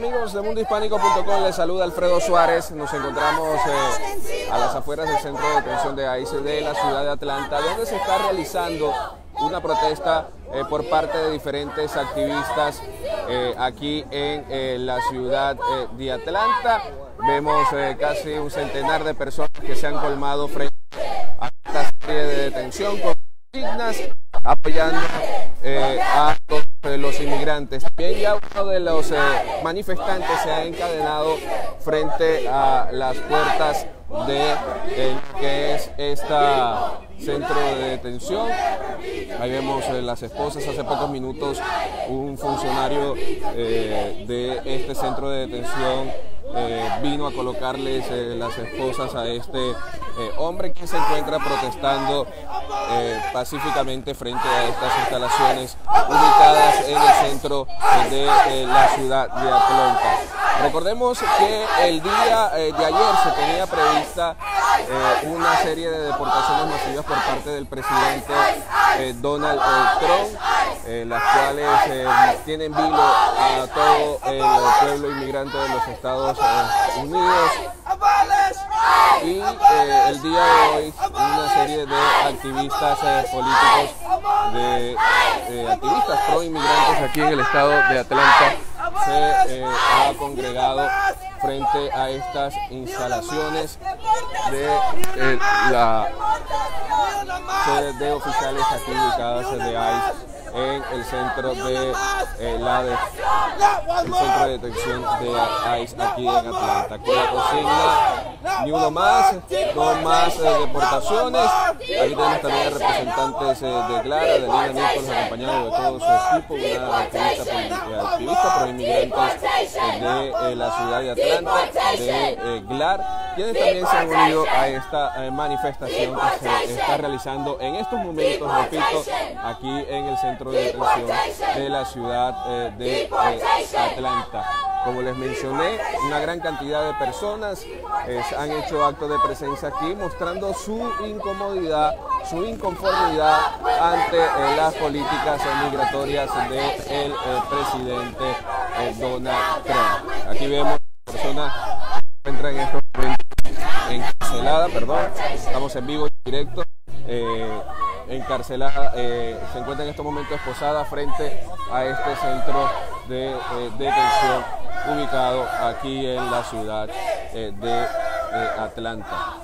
amigos de mundohispánico.com, les saluda Alfredo Suárez. Nos encontramos eh, a las afueras del centro de detención de ICE de la ciudad de Atlanta, donde se está realizando una protesta eh, por parte de diferentes activistas eh, aquí en la ciudad de Atlanta. Vemos casi un centenar de personas que se han colmado frente a esta serie de detención con signas apoyando a los inmigrantes. También ya uno de los eh, manifestantes se ha encadenado frente a las puertas de que es esta centro de detención. Ahí vemos eh, las esposas. Hace pocos minutos un funcionario eh, de este centro de detención vino a colocarles las esposas a este hombre que se encuentra protestando pacíficamente frente a estas instalaciones ubicadas en el centro de la ciudad de Atlanta. Recordemos que el día de ayer se tenía prevista una serie de deportaciones masivas por parte del presidente eh, Donald Trump, eh, las cuales eh, tienen vilo a todo el pueblo inmigrante de los Estados Unidos. Y el día de hoy una serie de activistas políticos, de activistas pro inmigrantes aquí en el estado de Atlanta se ha congregado frente a estas instalaciones de la sede de oficiales aquí ubicadas de ICE en el centro de eh, la de, el centro de detención de ICE aquí en Atlanta. Con la consigna ni uno más, dos más eh, deportaciones. Aquí tenemos también representantes eh, de Clara, de Lina Nichols, acompañado de todo su equipo, una activista, activista pro inmigrantes de la ciudad de Atlanta, de GLAR, quienes también se han unido a esta manifestación que se está realizando en estos momentos, repito, aquí en el centro de detención de la ciudad eh, de eh, Atlanta. Como les mencioné, una gran cantidad de personas eh, han hecho actos de presencia aquí mostrando su incomodidad, su inconformidad ante las políticas migratorias del presidente Donald Trump. Aquí vemos personas que encuentran en estos perdón, estamos en vivo y directo encarcelada, eh, se encuentra en estos momentos esposada frente a este centro de eh, detención ubicado aquí en la ciudad eh, de Atlanta.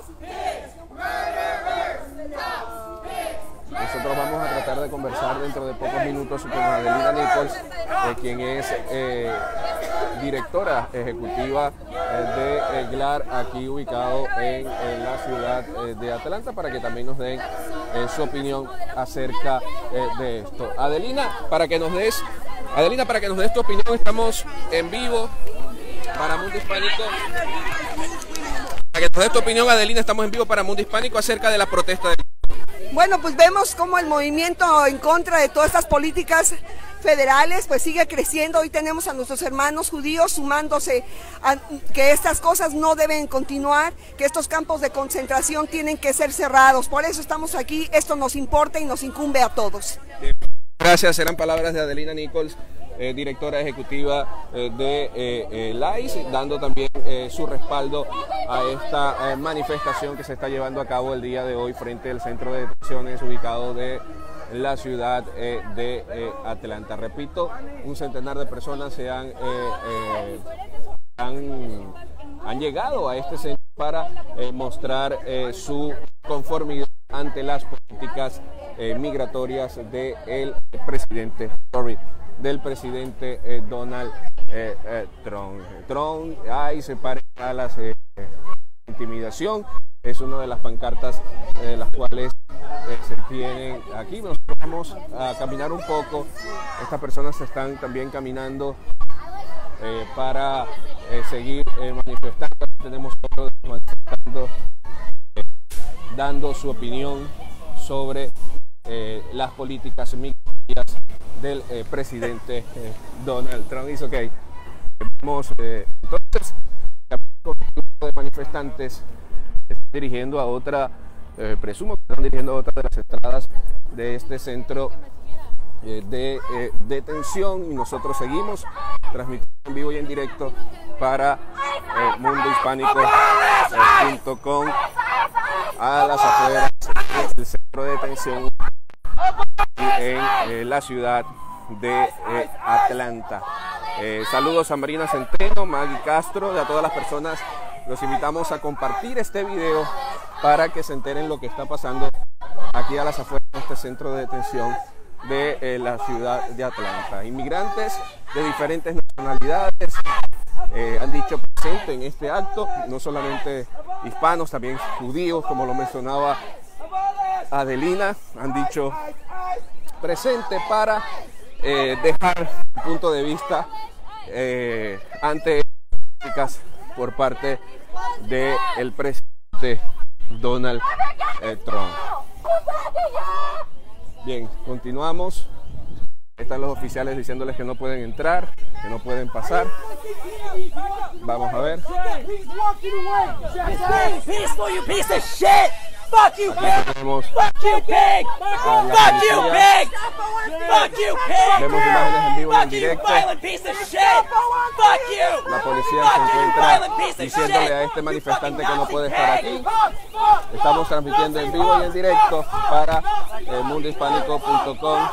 Nosotros vamos a tratar de conversar dentro de pocos minutos con Adelina Nichols, quien es directora ejecutiva de EGLAR aquí ubicado en, la ciudad de Atlanta para que también nos den su opinión acerca eh, de esto. Adelina, para que nos des, Adelina, para que nos des tu opinión, estamos en vivo para Mundo Hispánico. Para que nos des tu opinión, Adelina, estamos en vivo para Mundo Hispánico acerca de la protesta del bueno, pues vemos cómo el movimiento en contra de todas estas políticas federales pues sigue creciendo. Hoy tenemos a nuestros hermanos judíos sumándose a que estas cosas no deben continuar, que estos campos de concentración tienen que ser cerrados. Por eso estamos aquí, esto nos importa y nos incumbe a todos. Gracias, serán palabras de Adelina Nichols. Eh, directora ejecutiva eh, de eh, LAIS, dando también su respaldo a esta manifestación que se está llevando a cabo el día de hoy frente al centro de detenciones ubicado de la ciudad de Atlanta. Repito, un centenar de personas se han, han, llegado a este centro para mostrar su conformidad ante las políticas migratorias del presidente Trump del presidente eh, Donald eh, eh, Trump. Trump ahí se parece a la intimidación, es una de las pancartas las cuales se tienen aquí. Nosotros vamos a caminar un poco, estas personas están también caminando para seguir manifestando. Tenemos otros manifestando, dando su opinión sobre las políticas migratorias del eh, presidente eh, Donald Trump. Dice, ok, vamos, eh, entonces, de manifestantes dirigiendo a otra, presumo que están dirigiendo a otra de las entradas de este centro de detención y nosotros seguimos transmitiendo en vivo y en directo para eh, mundohispánico.com a las afueras del centro de detención en eh, la ciudad de eh, Atlanta. Eh, saludos a Marina Centeno, Maggie Castro y a todas las personas. Los invitamos a compartir este video para que se enteren lo que está pasando aquí a las afueras de este centro de detención de eh, la ciudad de Atlanta. Inmigrantes de diferentes nacionalidades han dicho presente en este acto, no solamente hispanos, también judíos, como lo mencionaba Adelina, han dicho presente para eh, dejar el punto de vista eh, ante críticas por parte del presidente Donald eh, Trump. Bien, continuamos. Están los oficiales diciéndoles que no pueden entrar, que no pueden pasar. Vamos a ver. Fuck you, pig! Fuck you, pig! Fuck you, pig! Fuck you, pig! Vemos imágenes en vivo en Fuck you, directo. violent piece of shit! Fuck you! La policía se encuentra diciéndole a este manifestante que no puede estar aquí. Estamos transmitiendo en vivo y en directo para eh, mundohispánico.com.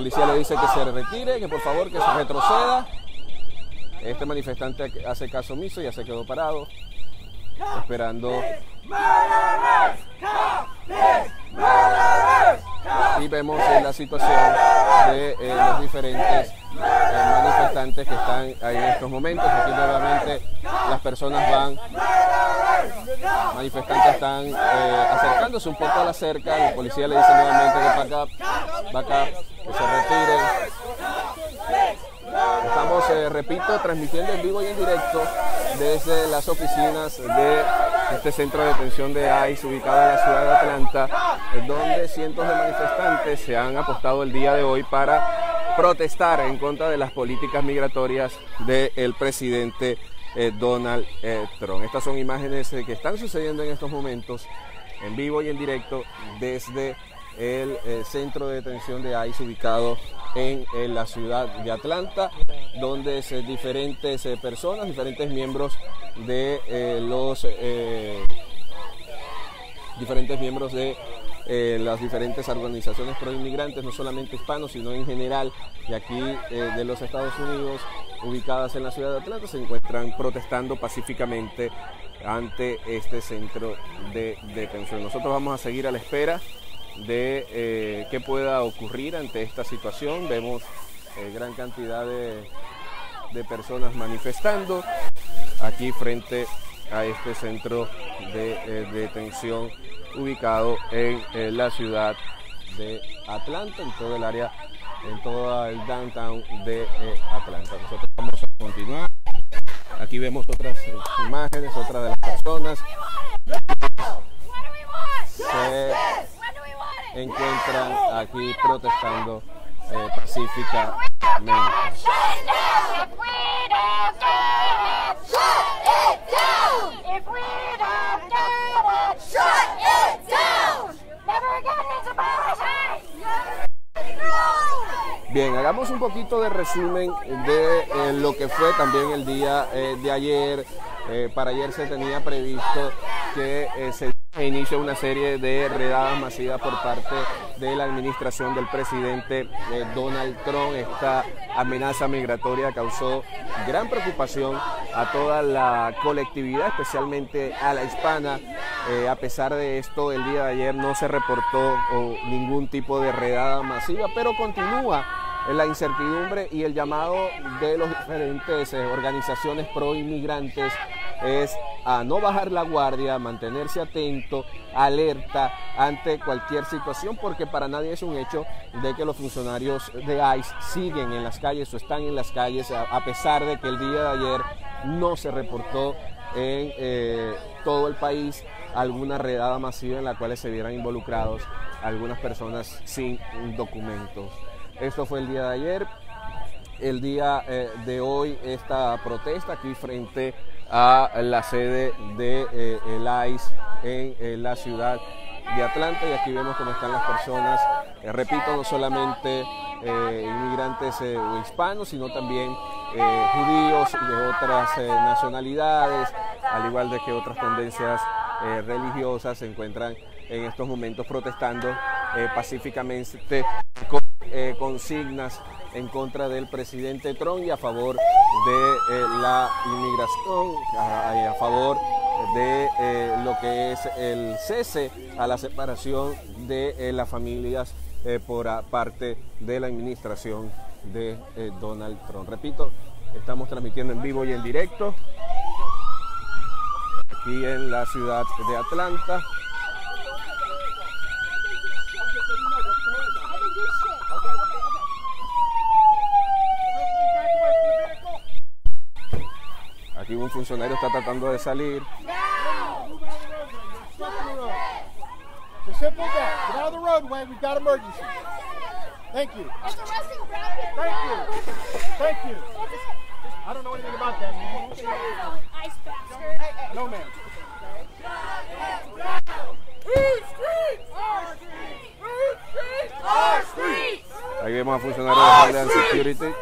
policía le dice que se retire, que por favor que se retroceda. Este manifestante hace caso omiso, ya se quedó parado, esperando. Y vemos eh, la situación de eh, los diferentes eh, manifestantes que están ahí en estos momentos. Aquí nuevamente las personas van, manifestantes están eh, acercándose un poco a la cerca. El policía le dice nuevamente que para acá, para acá, que se retiren. Estamos, eh, repito, transmitiendo en vivo y en directo desde las oficinas de este centro de detención de ICE ubicado en la ciudad de Atlanta, donde cientos de manifestantes se han apostado el día de hoy para protestar en contra de las políticas migratorias del presidente eh, Donald eh, Trump. Estas son imágenes que están sucediendo en estos momentos en vivo y en directo desde el eh, centro de detención de ICE ubicado en, en la ciudad de Atlanta, donde diferentes eh, personas, diferentes miembros de eh, los eh, diferentes miembros de eh, las diferentes organizaciones pro inmigrantes, no solamente hispanos, sino en general de aquí eh, de los Estados Unidos, ubicadas en la ciudad de Atlanta, se encuentran protestando pacíficamente ante este centro de detención. Nosotros vamos a seguir a la espera de eh, qué pueda ocurrir ante esta situación. Vemos eh, gran cantidad de, de personas manifestando aquí frente a este centro de, eh, detención ubicado en eh, la ciudad de Atlanta, en todo el área, en todo el downtown de Atlanta. Nosotros vamos a continuar. Aquí vemos otras imágenes, otras de las personas se encuentran aquí protestando eh, pacíficamente. Bien, hagamos un poquito de resumen de eh, lo que fue también el día eh, de ayer. Eh, para ayer se tenía previsto que eh, se inicie una serie de redadas masivas por parte de la administración del presidente eh, Donald Trump. Esta amenaza migratoria causó gran preocupación a toda la colectividad, especialmente a la hispana. Eh, a pesar de esto, el día de ayer no se reportó ningún tipo de redada masiva, pero continúa la incertidumbre y el llamado de las diferentes eh, organizaciones pro inmigrantes es a no bajar la guardia, mantenerse atento, alerta ante cualquier situación, porque para nadie es un hecho de que los funcionarios de ICE siguen en las calles o están en las calles, a, a pesar de que el día de ayer no se reportó en eh, todo el país alguna redada masiva en la cual se vieran involucrados algunas personas sin documentos. Esto fue el día de ayer. El día eh, de hoy esta protesta aquí frente a la sede de eh, el ICE en, en la ciudad de Atlanta. Y aquí vemos cómo están las personas, eh, repito, no solamente eh, inmigrantes eh, hispanos, sino también eh, judíos de otras eh, nacionalidades, al igual de que otras tendencias eh, religiosas se encuentran en estos momentos protestando eh, pacíficamente con eh, consignas en contra del presidente Trump y a favor de eh, la inmigración, a, a favor de eh, lo que es el cese a la separación de eh, las familias por parte de la administración de Donald Trump. Repito, estamos transmitiendo en vivo y en directo aquí en la ciudad de Atlanta. Aquí un funcionario está tratando de salir. Thank you. It's arresting brown people. Thank you. Thank you. I don't know anything about that, man. Ice bastard. No, ma'am. Ahí vemos a funcionarios de Homeland Security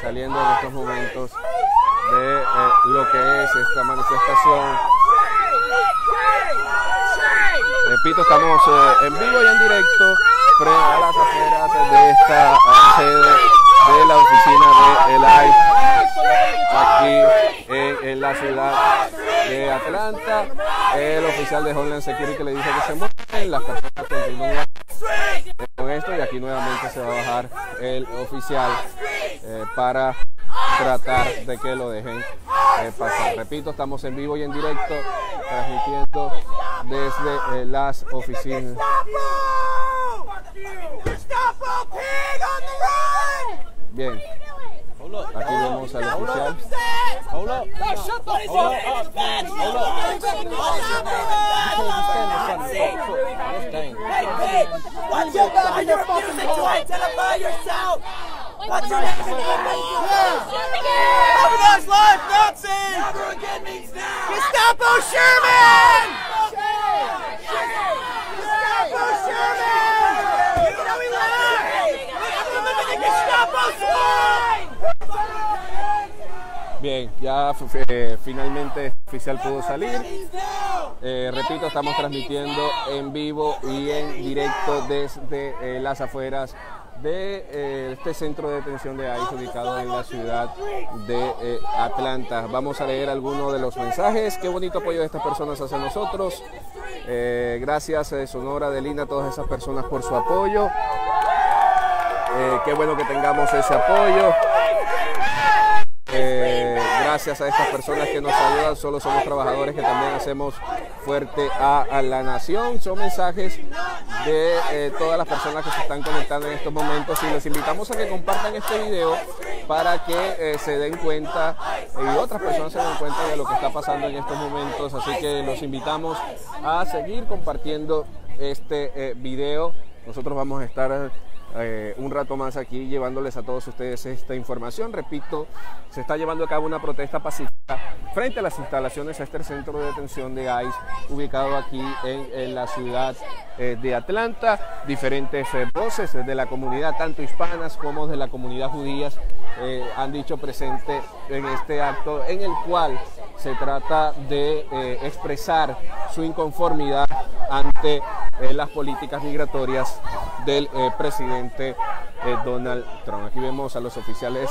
saliendo en estos momentos de eh, lo que es esta manifestación. Repito, estamos eh, en vivo y en directo frente a las afueras de esta ah, sede de la oficina de el ICE aquí en, la ciudad de Atlanta. El oficial de Homeland Security le dice que se mueven, las personas continúan con esto y aquí nuevamente se va a bajar el oficial eh, para tratar de que lo dejen eh, pasar. Repito, estamos en vivo y en directo transmitiendo desde eh, las oficinas. Bien, aquí vemos al oficial. Your. What's your name? Governor's life, Nazi! Never again means now! Gestapo Sherman! Gestapo Sherman! You know we live! I'm living in Gestapo swine! Bien, ya eh, finalmente oficial pudo salir. Eh, repito, estamos transmitiendo en vivo y en directo desde eh, las afueras de eh, este centro de detención de ICE ubicado en la ciudad de eh, Atlanta. Vamos a leer algunos de los mensajes. Qué bonito apoyo de estas personas hacia nosotros. Eh, gracias, Sonora, Delina, a todas esas personas por su apoyo. Qué bueno que tengamos ese apoyo. Gracias a estas personas que nos ayudan, solo somos trabajadores que también hacemos fuerte a la nación. Son mensajes de eh, todas las personas que se están conectando en estos momentos y les invitamos a que compartan este video para que eh, se den cuenta y otras personas se den cuenta de lo que está pasando en estos momentos. Así que los invitamos a seguir compartiendo este eh, video. Nosotros vamos a estar un rato más aquí llevándoles a todos ustedes esta información. Repito, se está llevando a cabo una protesta pacífica frente a las instalaciones a este centro de detención de ICE ubicado aquí en, la ciudad eh, de Atlanta. Diferentes eh, voces de la comunidad, tanto hispanas como de la comunidad judías, eh, han dicho presente en este acto en el cual se trata de expresar su inconformidad ante las políticas migratorias del presidente Donald Trump. Aquí vemos a los oficiales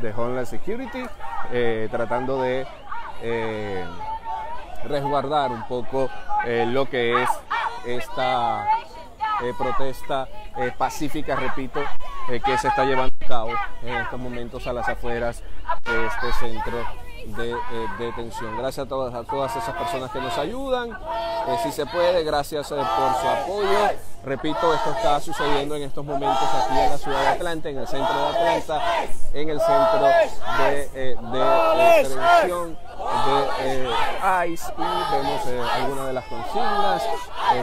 de Homeland Security eh, tratando de eh, resguardar un poco eh, lo que es esta protesta pacífica, repito, que se está llevando a cabo en estos momentos a las afueras de este centro de eh, detención. Gracias a todas, a todas esas personas que nos ayudan. Eh, si se puede, gracias eh, por su apoyo. Repito, esto está sucediendo en estos momentos aquí en la ciudad de Atlanta, en el centro de Atlanta, en el centro de, eh, de, eh, de eh, ICE y vemos algunas de las consignas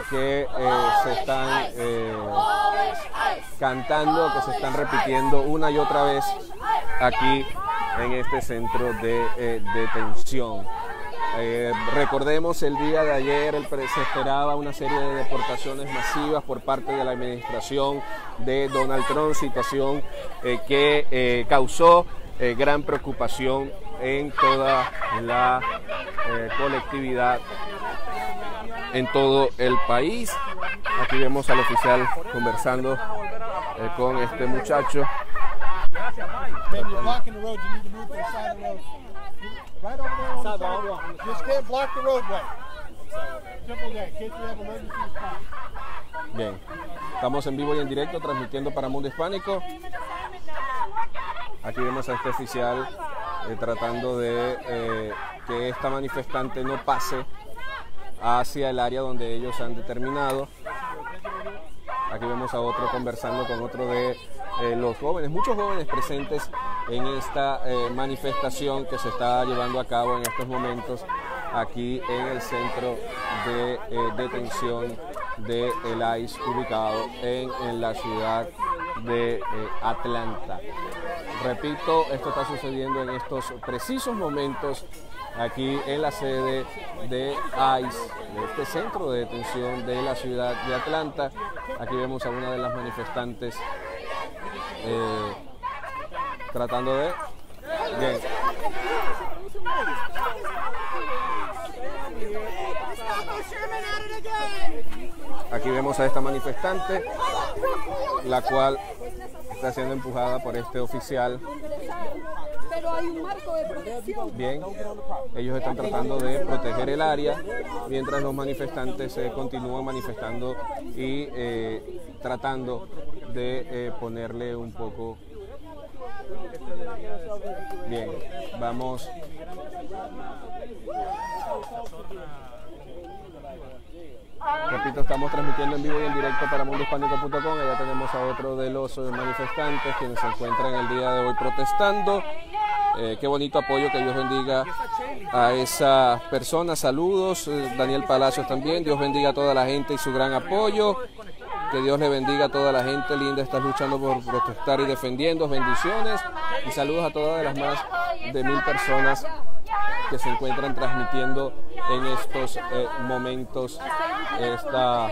que se están cantando, que se están repitiendo una y otra vez aquí en este centro de eh, detención. Eh, recordemos el día de ayer se esperaba una serie de deportaciones masivas por parte de la administración de Donald Trump, situación eh, que causó gran preocupación en toda la colectividad en todo el país. Aquí vemos al oficial conversando con este muchacho. You're blocking the road. You need to move to the side of the road. Right over there on the side. Just can't block the roadway. Simple we have emergency. Bien, estamos en vivo y en directo transmitiendo para Mundo Hispánico. Aquí vemos a este oficial eh, tratando de eh, que esta manifestante no pase hacia el área donde ellos han determinado. Aquí vemos a otro conversando con otro de eh, los jóvenes, muchos jóvenes presentes en esta eh, manifestación que se está llevando a cabo en estos momentos aquí en el centro de eh, detención de el ICE ubicado en, la ciudad de Atlanta. Repito, esto está sucediendo en estos precisos momentos aquí en la sede de ICE, de este centro de detención de la ciudad de Atlanta. Aquí vemos a una de las manifestantes eh, tratando de... Aquí vemos a esta manifestante, la cual está siendo empujada por este oficial. Pero hay un marco de protección. Bien, ellos están tratando de proteger el área mientras los manifestantes se continúan manifestando y eh, tratando de eh, ponerle un poco. Bien, vamos. Repito, estamos transmitiendo en vivo y en directo para mundohispánico.com. Allá tenemos a otro de los eh, manifestantes quienes se encuentran el día de hoy protestando. Eh, qué bonito apoyo, que Dios bendiga a esas personas. Saludos, eh, Daniel Palacios también. Dios bendiga a toda la gente y su gran apoyo. Que Dios le bendiga a toda la gente linda. Estás luchando por protestar y defendiendo. Bendiciones y saludos a todas las más de mil personas que se encuentran transmitiendo en estos eh, momentos esta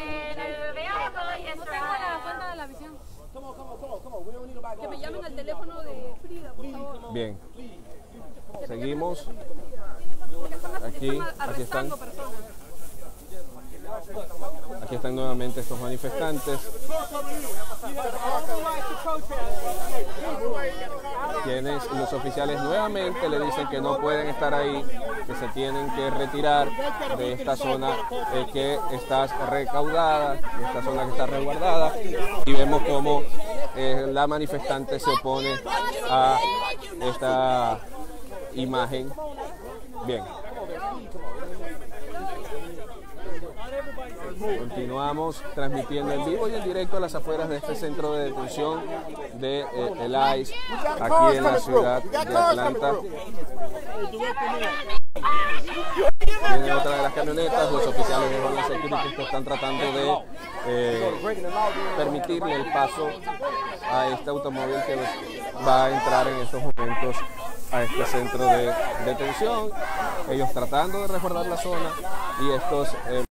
Que me llamen al teléfono de Frida, por favor. bien. Seguimos. aquí aquí están aquí están nuevamente estos manifestantes quienes los oficiales nuevamente le dicen que no pueden estar ahí, que se tienen que retirar de esta zona eh, que está recaudada, de esta zona que está resguardada, y vemos cómo eh, la manifestante se opone a esta imagen. Bien. Continuamos transmitiendo en vivo y en directo a las afueras de este centro de detención de eh, el ICE aquí en la ciudad de Atlanta. Viene otra de las camionetas, los oficiales de Homeland Security que están tratando de eh, permitirle el paso a este automóvil que va a entrar en estos momentos a este centro de detención. Ellos tratando de resguardar la zona y estos eh,